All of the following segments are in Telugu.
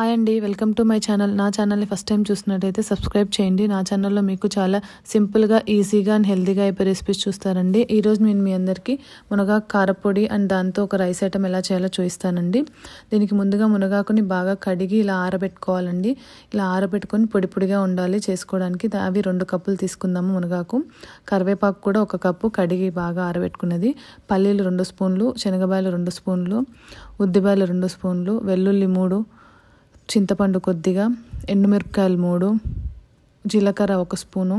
హాయ్ అండి వెల్కమ్ టు మై ఛానల్. నా ఛానల్ని ఫస్ట్ టైం చూసినట్టయితే సబ్స్క్రైబ్ చేయండి. నా ఛానల్లో మీకు చాలా సింపుల్గా ఈజీగా అండ్ హెల్తీగా అయిపోయే రెసిపీస్ చూస్తారండి ఈరోజు నేను మీ అందరికీ మునగాకు కారపొడి అండ్ దాంతో ఒక రైస్ ఐటమ్ ఎలా చేయాలో చూపిస్తానండి. దీనికి ముందుగా మునగాకుని బాగా కడిగి ఇలా ఆరబెట్టుకోవాలండి. ఇలా ఆరబెట్టుకొని పొడి పొడిగా ఉండాలి చేసుకోవడానికి. అవి రెండు కప్పులు తీసుకుందాము మునగాకు. కరివేపాకు కూడా ఒక కప్పు కడిగి బాగా ఆరబెట్టుకున్నది. పల్లీలు రెండు స్పూన్లు శనగబాయలు రెండు స్పూన్లు ఉద్దిబాయలు రెండు స్పూన్లు వెల్లుల్లి మూడు చింతపండు కొద్దిగా ఎండుమిరపకాయలు మూడు జీలకర్ర ఒక స్పూను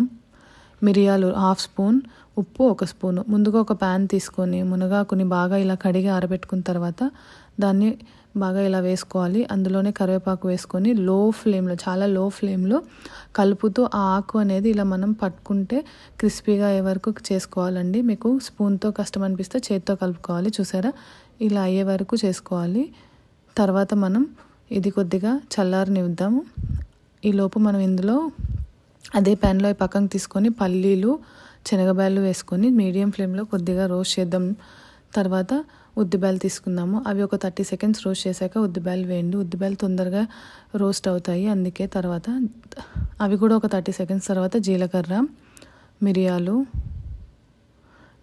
మిరియాలు హాఫ్ స్పూన్ ఉప్పు ఒక స్పూను. ముందుగా ఒక ప్యాన్ తీసుకొని మునగాకుని బాగా ఇలా కడిగి ఆరబెట్టుకున్న తర్వాత దాన్ని బాగా ఇలా వేసుకోవాలి. అందులోనే కరివేపాకు వేసుకొని లో ఫ్లేమ్లో చాలా లో ఫ్లేమ్లో కలుపుతూ ఆ ఆకు అనేది ఇలా మనం పట్టుకుంటే క్రిస్పీగా అయ్యే వరకు చేసుకోవాలండి. మీకు స్పూన్తో కష్టం అనిపిస్తే చేత్తో కలుపుకోవాలి చూసారా? ఇలా అయ్యే వరకు చేసుకోవాలి. తర్వాత మనం ఇది కొద్దిగా చల్లారనిద్దాము ఈ లోపు మనం ఇందులో అదే ప్యాన్లో పక్కన తీసుకొని పల్లీలు శనగబాయలు వేసుకొని మీడియం ఫ్లేమ్లో కొద్దిగా రోస్ట్ చేద్దాం. తర్వాత ఉద్దిబాయలు తీసుకుందాము. అవి ఒక థర్టీ సెకండ్స్ రోస్ట్ చేశాక ఉద్దిబాయలు వేయండి. ఉద్దిబాయలు తొందరగా రోస్ట్ అవుతాయి. అందుకే తర్వాత అవి కూడా ఒక థర్టీ సెకండ్స్ తర్వాత జీలకర్ర మిరియాలు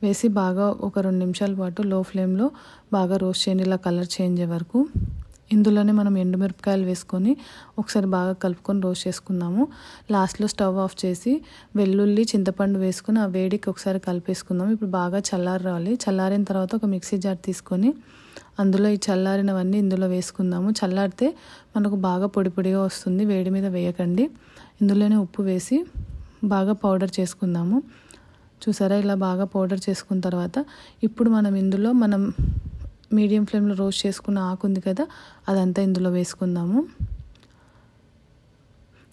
వేసి బాగా ఒక రెండు నిమిషాల పాటు లో ఫ్లేమ్లో బాగా రోస్ట్ చేయండి. ఇలా కలర్ చేంజ్ అయ్యే వరకు ఇందులోనే మనం ఎండుమిరపకాయలు వేసుకొని ఒకసారి బాగా కలుపుకొని రోస్ట్ చేసుకుందాము. లాస్ట్లో స్టవ్ ఆఫ్ చేసి వెల్లుల్లి చింతపండు వేసుకుని ఆ వేడికి ఒకసారి కలిపేసుకుందాం ఇప్పుడు బాగా చల్లారాలి. చల్లారిన తర్వాత ఒక మిక్సీ జార్ తీసుకొని అందులో ఈ చల్లారినవన్నీ ఇందులో వేసుకుందాము. చల్లారితే మనకు బాగా పొడి పొడిగా వస్తుంది. వేడి మీద వేయకండి. ఇందులోనే ఉప్పు వేసి బాగా పౌడర్ చేసుకుందాము. చూసారా? ఇలా బాగా పౌడర్ చేసుకున్న తర్వాత ఇప్పుడు మనం ఇందులో మనం మీడియం ఫ్లేమ్లో రోస్ట్ చేసుకున్న ఆకు ఉంది కదా అదంతా ఇందులో వేసుకుందాము.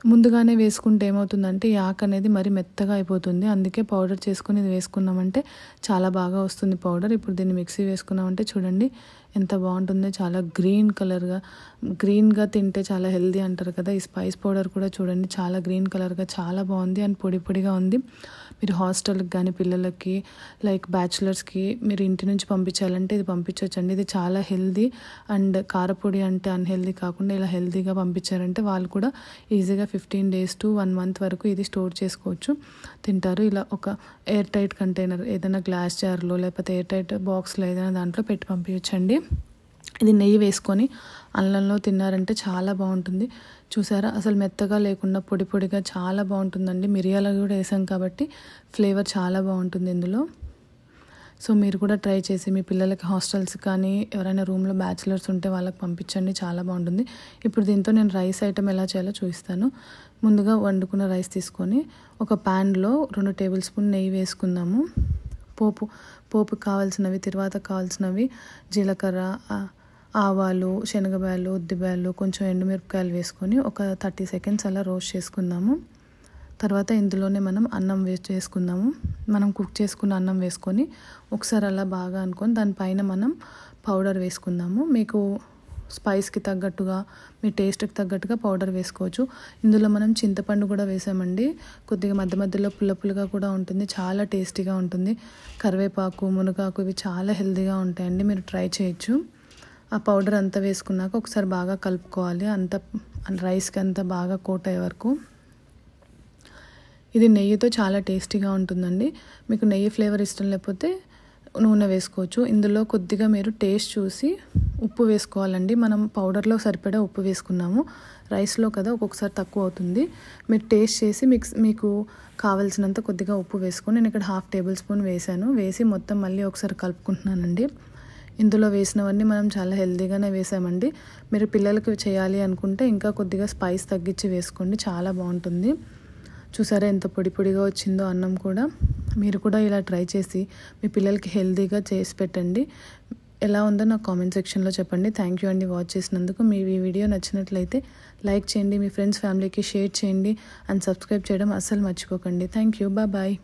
ముందుగానే వేసుకుంటే ఏమవుతుందంటే ఈ ఆకు అనేది మరి మెత్తగా అయిపోతుంది. అందుకే పౌడర్ చేసుకుని ఇది వేసుకున్నామంటే చాలా బాగా వస్తుంది పౌడర్. ఇప్పుడు దీన్ని మిక్సీ వేసుకున్నామంటే చూడండి ఎంత బాగుంటుందో చాలా గ్రీన్ కలర్గా గ్రీన్గా తింటే చాలా హెల్దీ అంటారు కదా. ఈ స్పైస్ పౌడర్ కూడా చూడండి చాలా గ్రీన్ కలర్గా చాలా బాగుంది అండ్ పొడి పొడిగా ఉంది. మీరు హాస్టల్కి కానీ పిల్లలకి లైక్ బ్యాచులర్స్కి మీరు ఇంటి నుంచి పంపించాలంటే ఇది పంపించవచ్చండి ఇది చాలా హెల్దీ అండ్ కారపొడి అంటే అన్హెల్దీ కాకుండా ఇలా హెల్దీగా పంపించారంటే వాళ్ళు కూడా ఈజీగా fifteen days to one month వరకు ఇది స్టోర్ చేసుకోవచ్చు. తింటారు. ఇలా ఒక ఎయిర్ టైట్ కంటైనర్ ఏదైనా గ్లాస్ జార్లో లేకపోతే ఎయిర్ టైట్ బాక్స్లో ఏదైనా దాంట్లో పెట్టి పంపించండి ఇది నెయ్యి వేసుకొని అల్లంలో తిన్నారంటే చాలా బాగుంటుంది. చూసారా? అసలు మెత్తగా లేకుండా పొడి పొడిగా చాలా బాగుంటుందండి. మిరియాలు కూడా వేసాం కాబట్టి ఫ్లేవర్ చాలా బాగుంటుంది ఇందులో. సో మీరు కూడా ట్రై చేసి మీ పిల్లలకి హాస్టల్స్ కానీ ఎవరైనా రూమ్లో బ్యాచిలర్స్ ఉంటే వాళ్ళకి పంపించండి. చాలా బాగుంటుంది. ఇప్పుడు దీంతో నేను రైస్ ఐటెం ఎలా చేయాలో చూపిస్తాను. ముందుగా వండుకున్న రైస్ తీసుకొని ఒక ప్యాన్లో రెండు టేబుల్ స్పూన్ నెయ్యి వేసుకుందాము. పోపు పోపుకి కావాల్సినవి తర్వాత కావాల్సినవి జీలకర్ర ఆవాలు శనగబాయలు ఉద్దిబాయలు కొంచెం ఎండుమిరపకాయలు వేసుకొని ఒక థర్టీ సెకండ్స్ అలా రోస్ట్ చేసుకుందాము. తర్వాత ఇందులోనే మనం అన్నం వేస్ట్ చేసుకుందాము. మనం కుక్ చేసుకున్న అన్నం వేసుకొని ఒకసారి అలా బాగా అనుకొని దానిపైన మనం పౌడర్ వేసుకుందాము. మీకు స్పైస్కి తగ్గట్టుగా మీ టేస్ట్కి తగ్గట్టుగా పౌడర్ వేసుకోవచ్చు. ఇందులో మనం చింతపండు కూడా వేసామండి. కొద్దిగా మధ్య మధ్యలో పుల్ల పుల్లగా కూడా ఉంటుంది. చాలా టేస్టీగా ఉంటుంది. కరివేపాకు మునగాకు ఇవి చాలా హెల్తీగా ఉంటాయండి. మీరు ట్రై చేయొచ్చు. ఆ పౌడర్ అంతా వేసుకున్నాక ఒకసారి బాగా కలుపుకోవాలి. అంత రైస్కి అంతా బాగా కోట్ అయ్యే వరకు. ఇది నెయ్యితో చాలా టేస్టీగా ఉంటుందండి. మీకు నెయ్యి ఫ్లేవర్ ఇష్టం లేకపోతే నూనె వేసుకోవచ్చు. ఇందులో కొద్దిగా మీరు టేస్ట్ చూసి ఉప్పు వేసుకోవాలండి. మనం పౌడర్లో సరిపడా ఉప్పు వేసుకున్నాము. రైస్లో కదా ఒక్కొక్కసారి తక్కువ అవుతుంది. మీరు టేస్ట్ చేసి మిక్స్ మీకు కావలసినంత కొద్దిగా ఉప్పు వేసుకొని నేను ఇక్కడ హాఫ్ టేబుల్ స్పూన్ వేసాను వేసి మొత్తం మళ్ళీ ఒకసారి కలుపుకుంటున్నానండి. ఇందులో వేసినవన్నీ మనం చాలా హెల్తీగానే వేసామండి. మీరు పిల్లలకి చేయాలి అనుకుంటే ఇంకా కొద్దిగా స్పైస్ తగ్గించి వేసుకోండి. చాలా బాగుంటుంది. చూసారా ఎంత పొడి పొడిగా వచ్చిందో అన్నం కూడా. మీరు కూడా ఇలా ట్రై చేసి మీ పిల్లలకి హెల్తీగా చేసి పెట్టండి. ఎలా ఉందో నాకు కామెంట్ సెక్షన్లో చెప్పండి. థ్యాంక్ యూ అండి వాచ్ చేసినందుకు. మీ ఈ వీడియో నచ్చినట్లయితే లైక్ చేయండి. మీ ఫ్రెండ్స్ ఫ్యామిలీకి షేర్ చేయండి. అండ్ సబ్స్క్రైబ్ చేయడం అస్సలు మర్చిపోకండి. Thank you bye